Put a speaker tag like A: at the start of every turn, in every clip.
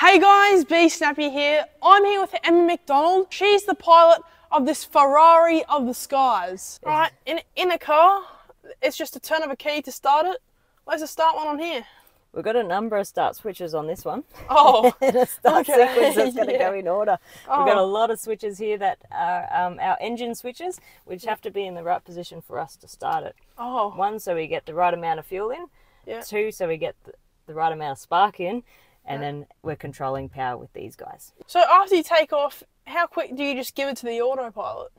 A: Hey guys, Besnappy here. I'm here with Emma McDonald. She's the pilot of this Ferrari of the skies. Right, in, in a car, it's just a turn of a key to start it. Where's the start one on here?
B: We've got a number of start switches on this one.
A: Oh,
B: and a start
A: okay,
B: sequence that's going to go in order. We've got a
A: Oh.
B: lot of switches here that are um, our engine switches, which have to be in the right position for us to start it.
A: oh,
B: One, so we get the right amount of fuel in.
A: Yeah.
B: Two, so we get the, the right amount of spark in. And then we're controlling power with these guys.
A: So after you take off, how quick do you just give it to the autopilot?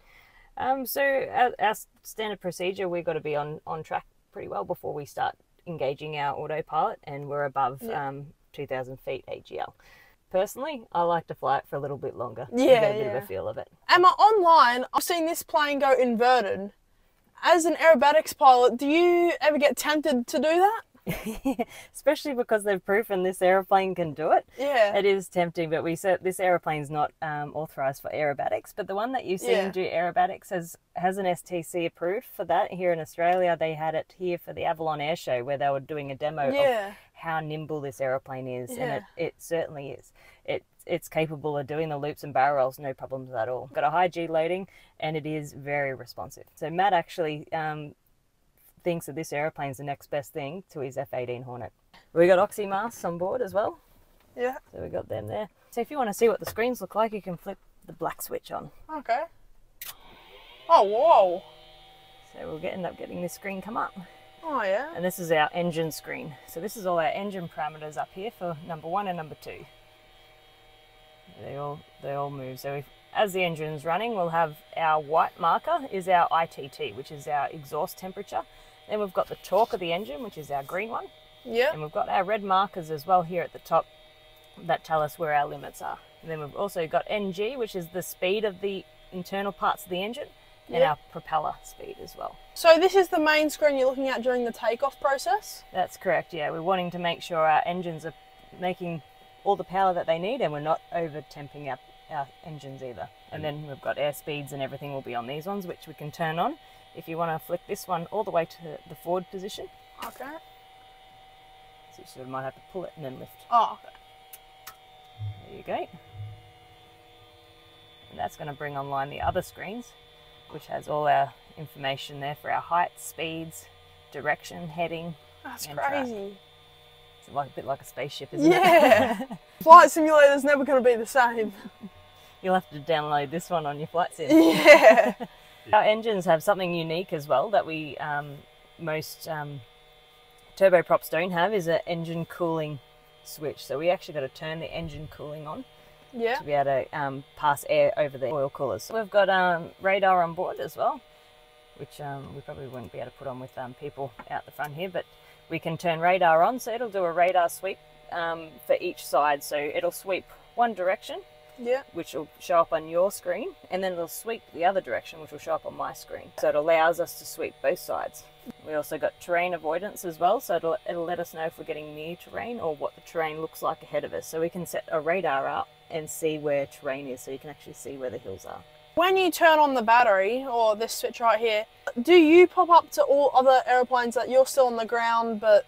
B: Um, so our, our standard procedure, we've got to be on, on track pretty well before we start engaging our autopilot, and we're above
A: Yeah.
B: um, 2,000 feet AGL. Personally, I like to fly it for a little bit longer.
A: Yeah,
B: get a bit of a feel of it.
A: Emma, online, I've seen this plane go inverted. As an aerobatics pilot, do you ever get tempted to do that?
B: Especially because they've proven this aeroplane can do it.
A: Yeah.
B: It is tempting, but we said this aeroplane's not um, authorized for aerobatics. But the one that you've seen
A: Yeah.
B: do aerobatics has has an STC approved for that. Here in Australia, they had it here for the Avalon Air Show where they were doing a demo of how nimble this aeroplane is, and it, it certainly is. It it's capable of doing the loops and barrel rolls, no problems at all. Got a high G loading, and it is very responsive. So Matt actually um, thinks that this aeroplane's the next best thing to his F-18 Hornet. We got oxy masks on board as well,
A: Yeah.
B: so we got them there. So if you want to see what the screens look like, you can flip the black switch on.
A: Okay. Oh, whoa.
B: So we'll get, end up getting this screen come up.
A: Oh, yeah.
B: And this is our engine screen. So this is all our engine parameters up here for number one and number two. They all they all move. So if, as the engine's running, we'll have our white marker is our ITT, which is our exhaust temperature. Then we've got the torque of the engine, which is our green one,
A: Yeah.
B: and we've got our red markers as well here at the top that tell us where our limits are. And then we've also got NG, which is the speed of the internal parts of the engine, and
A: Yeah.
B: our propeller speed as well.
A: So this is the main screen you're looking at during the takeoff process?
B: That's correct, yeah. We're wanting to make sure our engines are making all the power that they need and we're not over temping our, our engines either. And then we've got air speeds and everything will be on these ones, which we can turn on. If you want to flick this one all the way to the forward position,
A: Okay.
B: so you sort of might have to pull it and then lift.
A: Oh, okay.
B: There you go. And that's going to bring online the other screens, which has all our information there for our height, speeds, direction, heading.
A: That's
B: And track.
A: crazy.
B: It's like a bit like a spaceship, isn't
A: Yeah.
B: it?
A: Flight simulator's never going to be the same.
B: You'll have to download this one on your flight sim.
A: Yeah.
B: Our engines have something unique as well that we um, most um, turboprops don't have is an engine cooling switch. So we actually got to turn the engine cooling on
A: Yeah.
B: to be able to um, pass air over the oil coolers. We've got um, radar on board as well, which um, we probably wouldn't be able to put on with um, people out the front here, but we can turn radar on. So it'll do a radar sweep um, for each side. So it'll sweep one direction
A: Yeah.
B: which will show up on your screen, and then it'll sweep the other direction, which will show up on my screen. So it allows us to sweep both sides. We also got terrain avoidance as well, so it'll, it'll let us know if we're getting near terrain or what the terrain looks like ahead of us. So we can set a radar up and see where terrain is, so you can actually see where the hills are.
A: When you turn on the battery, or this switch right here, do you pop up to all other aeroplanes that you're still on the ground but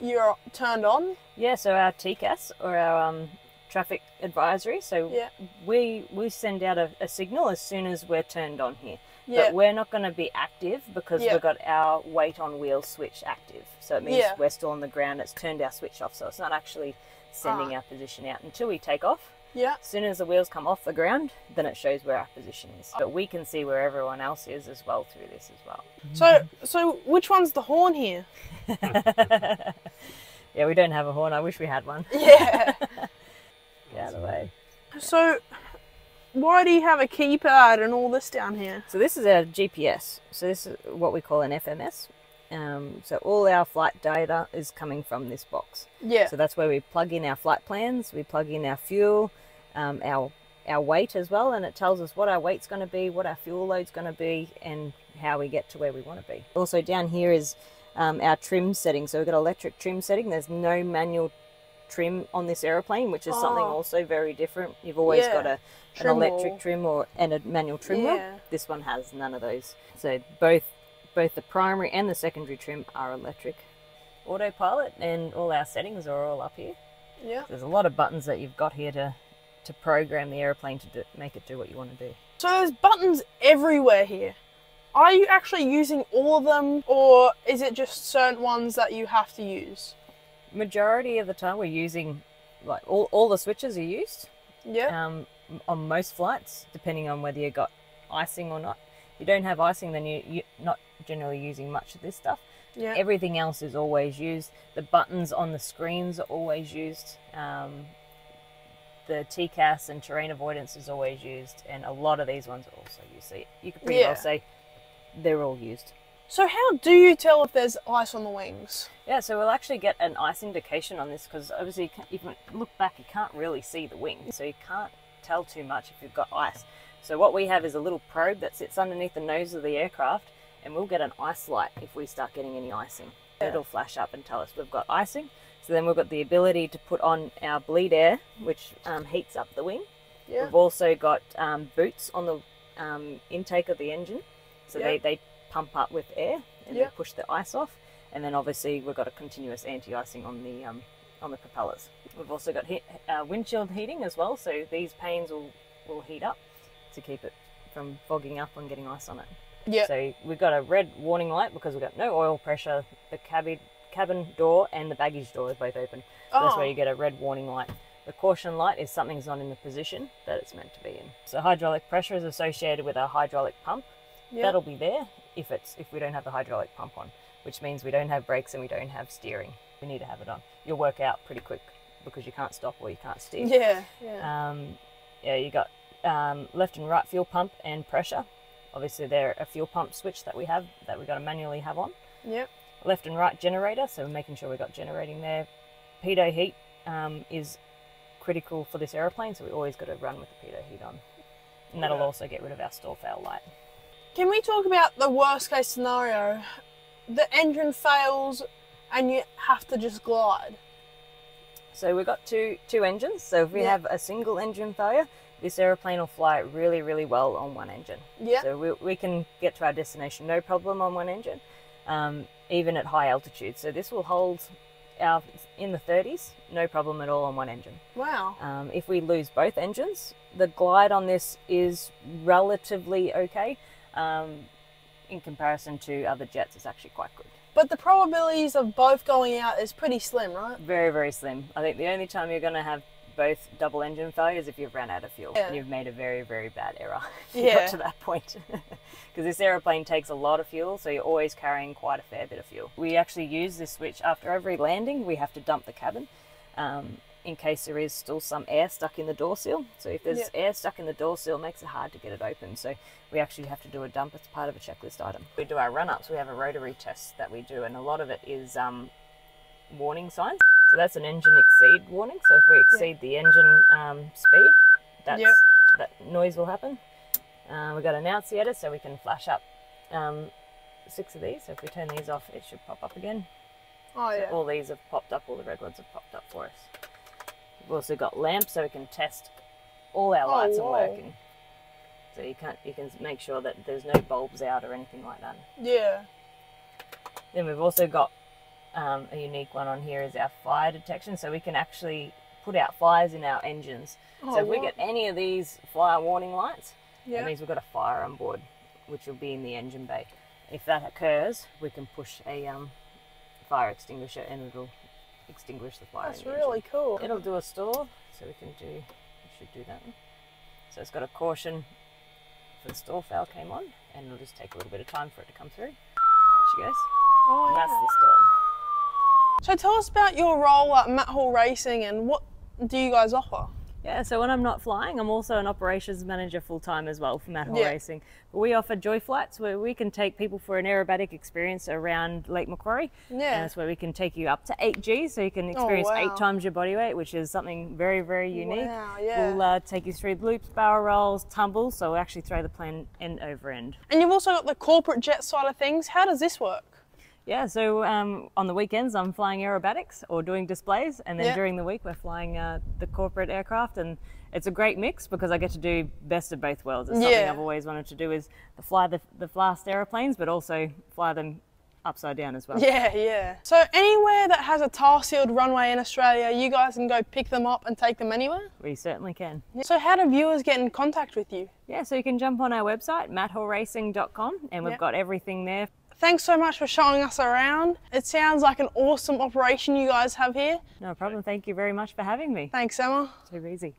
A: you're turned on?
B: Yeah, so our TCAS or our um, traffic advisory, so
A: Yeah.
B: we we send out a, a signal as soon as we're turned on here.
A: Yeah.
B: But we're not going to be active because
A: Yeah.
B: we've got our weight on wheel switch active. So it means
A: Yeah.
B: we're still on the ground. It's turned our switch off, so it's not actually sending
A: Ah.
B: our position out until we take off.
A: Yeah.
B: As soon as the wheels come off the ground, then it shows where our position is. But we can see where everyone else is as well through this as well.
A: So, so which one's the horn here?
B: Yeah, we don't have a horn. I wish we had one.
A: Yeah.
B: Get out of the way.
A: so, why do you have a keypad and all this down here?
B: So this is our GPS. So this is what we call an FMS. Um, so all our flight data is coming from this box.
A: Yeah.
B: So that's where we plug in our flight plans, we plug in our fuel, um, our our weight as well, and it tells us what our weight's going to be, what our fuel load's going to be, and how we get to where we want to be. Also down here is um, our trim setting. So we've got electric trim setting. There's no manual trim on this aeroplane, which is something
A: Oh.
B: also very different. You've always
A: Yeah.
B: got a, an electric
A: wheel.
B: trim or and a manual trim wheel. This one has none of those. So both both the primary and the secondary trim are electric. Autopilot and all our settings are all up here.
A: Yeah.
B: There's a lot of buttons that you've got here to to program the aeroplane to do, make it do what you want to do.
A: So there's buttons everywhere here. Are you actually using all of them, or is it just certain ones that you have to use?
B: Majority of the time, we're using like all, all the switches are used
A: Yeah.
B: um, on most flights, depending on whether you got icing or not. If you don't have icing, then you, you're not generally using much of this stuff.
A: yeah.
B: Everything else is always used. The buttons on the screens are always used. Um, the TCAS and terrain avoidance is always used, and a lot of these ones are also used. So you could pretty
A: Yeah.
B: well say they're all used.
A: So how do you tell if there's ice on the wings?
B: Yeah, so we'll actually get an ice indication on this because obviously if you look back, you can't really see the wing, so you can't tell too much if you've got ice. So what we have is a little probe that sits underneath the nose of the aircraft, and we'll get an ice light if we start getting any icing. It'll flash up and tell us we've got icing. So then we've got the ability to put on our bleed air, which um, heats up the wing.
A: Yeah.
B: We've also got um, boots on the um, intake of the engine, so
A: Yeah.
B: they, they pump up with air and they push the ice off. And then obviously we've got a continuous anti-icing on the um, on the propellers. We've also got he- uh, windshield heating as well, so these panes will will heat up to keep it from fogging up and getting ice on it.
A: Yeah.
B: So we've got a red warning light because we've got no oil pressure. The cabin cabin door and the baggage door are both open. So that's
A: Oh.
B: where you get a red warning light. The caution light is something's not in the position that it's meant to be in. So hydraulic pressure is associated with a hydraulic pump.
A: Yeah.
B: That'll be there if it's if we don't have the hydraulic pump on, which means we don't have brakes and we don't have steering. We need to have it on. You'll work out pretty quick because you can't stop or you can't steer.
A: Yeah. Yeah.
B: Um, yeah, you got um, left and right fuel pump and pressure. Obviously, they're a fuel pump switch that we have that we've got to manually have on.
A: Yep.
B: Left and right generator, so we're making sure we've got generating there. Pitot heat um, is critical for this aeroplane, so we always got to run with the pitot heat on. And that'll
A: Yeah.
B: also get rid of our stall fail light.
A: Can we talk about the worst case scenario? The engine fails and you have to just glide.
B: So we've got two two engines. So if we
A: Yeah.
B: have a single engine failure, this aeroplane will fly really, really well on one engine.
A: Yeah.
B: So we, we can get to our destination no problem on one engine, um, even at high altitude. So this will hold our in the 30s, no problem at all on one engine.
A: Wow.
B: Um, if we lose both engines, the glide on this is relatively okay. Um, in comparison to other jets, it's actually quite good.
A: But the probabilities of both going out is pretty slim, right?
B: Very, very slim. I think the only time you're going to have both double engine failures if you've run out of fuel.
A: Yeah.
B: You've made a very, very bad error
A: Yeah.
B: got to that point. Because this aeroplane takes a lot of fuel, so you're always carrying quite a fair bit of fuel. We actually use this switch after every landing. We have to dump the cabin um, in case there is still some air stuck in the door seal. So if there's
A: Yeah.
B: air stuck in the door seal, it makes it hard to get it open. So we actually have to do a dump. It's part of a checklist item. We do our run-ups. We have a rotary test that we do, and a lot of it is um, warning signs. So that's an engine exceed warning. So if we exceed the engine um, speed, that's,
A: Yep.
B: that noise will happen. Uh, we've got annunciators so we can flash up um, six of these. So if we turn these off, it should pop up again.
A: Oh
B: So
A: yeah.
B: all these have popped up, all the red ones have popped up for us. We've also got lamps so we can test all our
A: Oh,
B: lights
A: whoa.
B: are working. So you can you can make sure that there's no bulbs out or anything like that.
A: Yeah.
B: Then we've also got um, a unique one on here is our fire detection, so we can actually put out fires in our engines.
A: Oh,
B: so if we get any of these fire warning lights,
A: Yeah.
B: that means we've got a fire on board, which will be in the engine bay. If that occurs, we can push a um, fire extinguisher and it'll extinguish the fire.
A: That's really
B: engine.
A: cool.
B: It'll do a stall, so we can do. We should do that. One. So it's got a caution for the stall fail came on, and it'll just take a little bit of time for it to come through. There she goes.
A: Oh,
B: And
A: yeah.
B: that's the stall.
A: So tell us about your role at Matt Hall Racing and what do you guys offer?
B: Yeah, so when I'm not flying, I'm also an operations manager full time as well for Matt Hall
A: Yeah.
B: Racing. We offer joy flights where we can take people for an aerobatic experience around Lake Macquarie. And
A: Yeah.
B: that's where we can take you up to 8G, so you can experience
A: Oh, wow.
B: eight times your body weight, which is something very, very unique.
A: Wow, yeah.
B: We'll uh, take you through loops, barrel rolls, tumbles, so we'll actually throw the plane end over end.
A: And you've also got the corporate jet side of things. How does this work?
B: Yeah, so um, on the weekends I'm flying aerobatics or doing displays, and then
A: Yeah.
B: during the week we're flying uh, the corporate aircraft, and it's a great mix because I get to do best of both worlds. It's something
A: Yeah.
B: I've always wanted to do is fly the, the fast aeroplanes, but also fly them upside down as well.
A: Yeah, yeah. So anywhere that has a tar sealed runway in Australia, you guys can go pick them up and take them anywhere?
B: We certainly can.
A: So how do viewers get in contact with you?
B: Yeah, so you can jump on our website, matthallracing.com, and we've
A: Yep.
B: got everything there.
A: Thanks so much for showing us around. It sounds like an awesome operation you guys have here.
B: No problem. Thank you very much for having me.
A: Thanks, Emma.
B: Too easy.